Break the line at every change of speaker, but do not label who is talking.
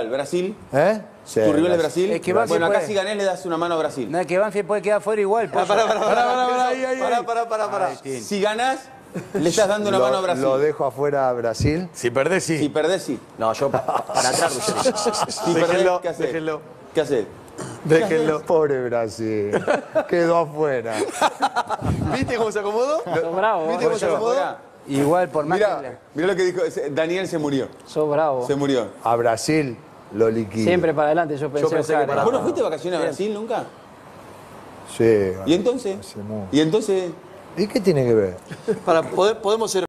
rival, Brasil.
¿Eh? Sí,
¿Tu rival es
Brasil.
Es que
bueno, acá
puede.
si ganés le das una mano a Brasil.
No, es que Banfield puede quedar fuera igual. pollo.
Pará, pará, pará,
pará.
Si ganás, le estás dando una
Lo-
mano a Brasil.
Lo dejo afuera a Brasil.
Si perdés, sí.
Si perdés, sí.
No, yo pa- para atrás, Ruggeri.
Si perdés,
Déjenlo,
¿qué haces?
déjenlo.
¿Qué haces?
Déjenlo.
Pobre Brasil. Quedó afuera.
¿Viste cómo se acomodó? ¿Viste cómo se acomodó?
Mirá,
Igual, por más que...
Mirá, mirá lo que dijo. ese- Daniel se murió.
sos bravo.
Se murió.
A Brasil lo liquido.
Siempre para adelante, yo pensé,
pensé que
Oscar,
para-
eh.
¿Vos no fuiste de vacaciones a Brasil nunca?
Sí.
¿Y entonces?
Hace mucho.
¿Y entonces?
¿Y qué tiene que ver?
Para, poder- podemos ser